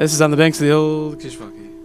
This is on the banks of the old Kishwaukee.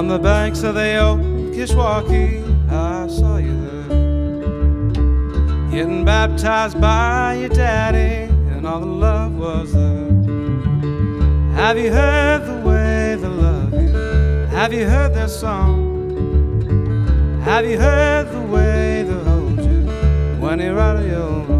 On the banks of the old Kishwaukee, I saw you there. Getting baptized by your daddy, and all the love was there. Have you heard the way they love you? Have you heard their song? Have you heard the way they hold you when you're out of your wrongs?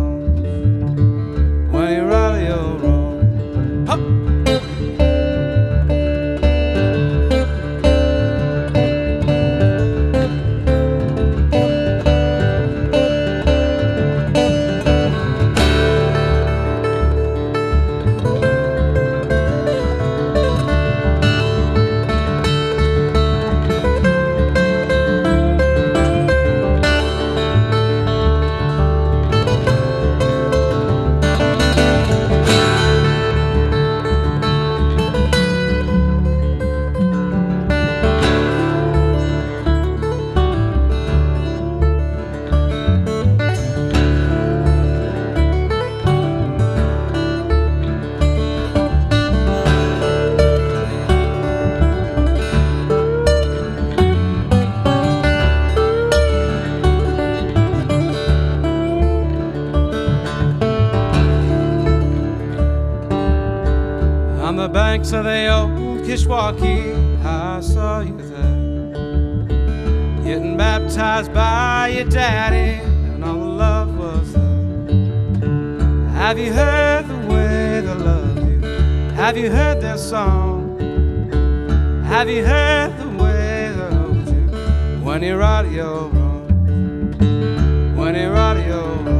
Banks of the old Kishwaukee, I saw you there. Getting baptized by your daddy, and all the love was there. Have you heard the way they love you? Have you heard their song? Have you heard the way they hold you when you're out of your wrongs? When you're out of your wrongs.